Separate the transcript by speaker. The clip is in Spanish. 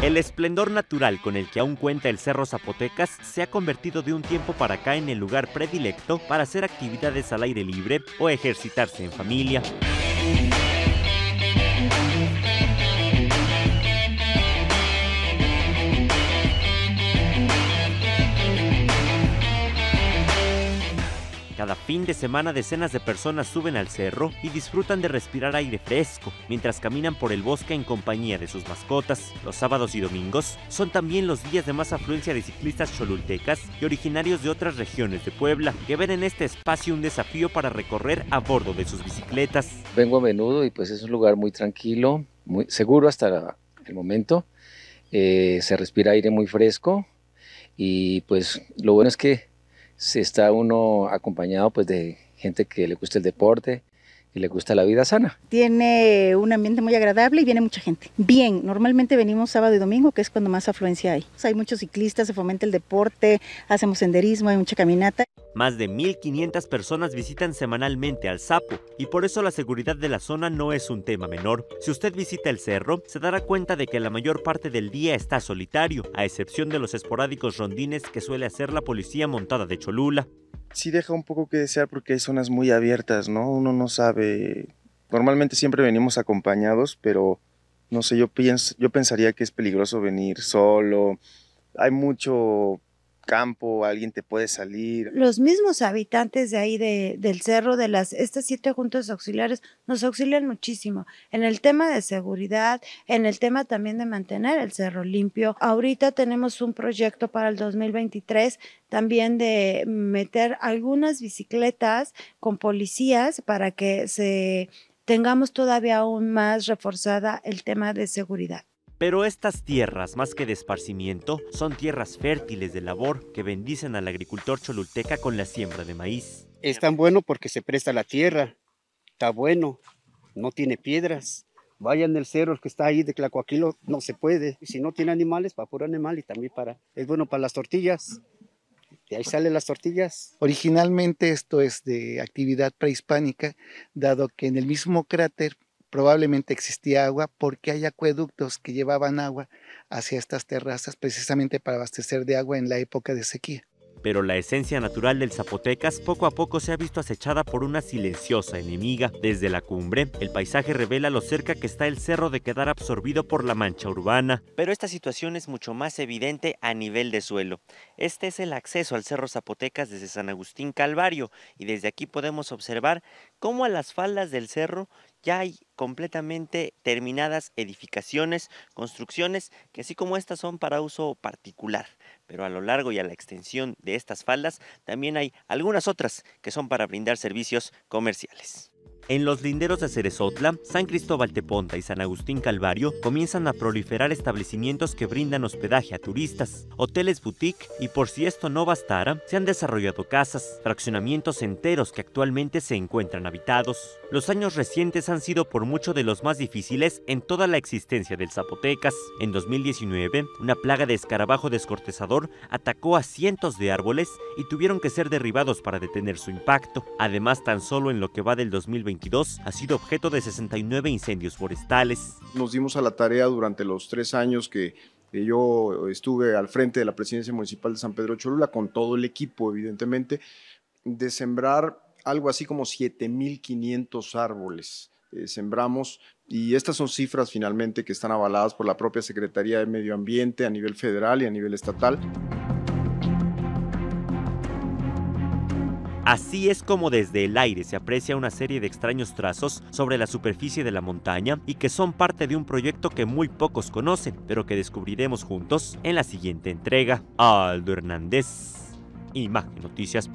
Speaker 1: El esplendor natural con el que aún cuenta el Cerro Zapotecas se ha convertido de un tiempo para acá en el lugar predilecto para hacer actividades al aire libre o ejercitarse en familia. Cada fin de semana decenas de personas suben al cerro y disfrutan de respirar aire fresco mientras caminan por el bosque en compañía de sus mascotas. Los sábados y domingos son también los días de más afluencia de ciclistas cholultecas y originarios de otras regiones de Puebla que ven en este espacio un desafío para recorrer a bordo de sus bicicletas.
Speaker 2: Vengo a menudo y pues es un lugar muy tranquilo, muy seguro hasta el momento. Eh, se respira aire muy fresco y pues lo bueno es que se está uno acompañado pues de gente que le gusta el deporte y le gusta la vida sana.
Speaker 3: Tiene un ambiente muy agradable y viene mucha gente. Bien, normalmente venimos sábado y domingo, que es cuando más afluencia hay. hay muchos ciclistas, se fomenta el deporte, hacemos senderismo, hay mucha caminata.
Speaker 1: Más de 1.500 personas visitan semanalmente al Sapo y por eso la seguridad de la zona no es un tema menor. Si usted visita el cerro, se dará cuenta de que la mayor parte del día está solitario, a excepción de los esporádicos rondines que suele hacer la policía montada de Cholula.
Speaker 4: Sí deja un poco que desear porque hay zonas muy abiertas, ¿no? Uno no sabe. Normalmente siempre venimos acompañados, pero no sé, yo, pienso, yo pensaría que es peligroso venir solo. Hay mucho campo, alguien te puede salir.
Speaker 5: Los mismos habitantes de ahí de, del cerro, de las estas siete juntas auxiliares, nos auxilian muchísimo en el tema de seguridad, en el tema también de mantener el cerro limpio. Ahorita tenemos un proyecto para el 2023 también de meter algunas bicicletas con policías para que se tengamos todavía aún más reforzada el tema de seguridad.
Speaker 1: Pero estas tierras, más que de esparcimiento, son tierras fértiles de labor que bendicen al agricultor cholulteca con la siembra de maíz.
Speaker 6: Es tan bueno porque se presta la tierra, está bueno, no tiene piedras. Vayan el cerro que está ahí de Clacoaquilo, no se puede. Si no tiene animales, para puro animal y también para, es bueno para las tortillas. De ahí salen las tortillas.
Speaker 7: Originalmente esto es de actividad prehispánica, dado que en el mismo cráter probablemente existía agua porque hay acueductos que llevaban agua hacia estas terrazas precisamente para abastecer de agua en la época de sequía.
Speaker 1: Pero la esencia natural del Zapotecas poco a poco se ha visto acechada por una silenciosa enemiga. Desde la cumbre, el paisaje revela lo cerca que está el cerro de quedar absorbido por la mancha urbana. Pero esta situación es mucho más evidente a nivel de suelo. Este es el acceso al Cerro Zapotecas desde San Agustín Calvario y desde aquí podemos observar cómo a las faldas del cerro ya hay completamente terminadas edificaciones, construcciones que así como estas son para uso particular, pero a lo largo y a la extensión de estas faldas también hay algunas otras que son para brindar servicios comerciales. En los linderos de Cerezotla, San Cristóbal Teponta y San Agustín Calvario comienzan a proliferar establecimientos que brindan hospedaje a turistas, hoteles boutique y por si esto no bastara, se han desarrollado casas, fraccionamientos enteros que actualmente se encuentran habitados. Los años recientes han sido por mucho de los más difíciles en toda la existencia del Zapotecas. En 2019, una plaga de escarabajo descortezador atacó a cientos de árboles y tuvieron que ser derribados para detener su impacto. Además, tan solo en lo que va del 2020 ha sido objeto de 69 incendios forestales.
Speaker 8: Nos dimos a la tarea durante los tres años que yo estuve al frente de la presidencia municipal de San Pedro Cholula, con todo el equipo, evidentemente, de sembrar algo así como 7.500 árboles. Eh, sembramos y estas son cifras finalmente que están avaladas por la propia Secretaría de Medio Ambiente a nivel federal y a nivel estatal.
Speaker 1: Así es como desde el aire se aprecia una serie de extraños trazos sobre la superficie de la montaña y que son parte de un proyecto que muy pocos conocen, pero que descubriremos juntos en la siguiente entrega. Aldo Hernández, Imagen Noticias.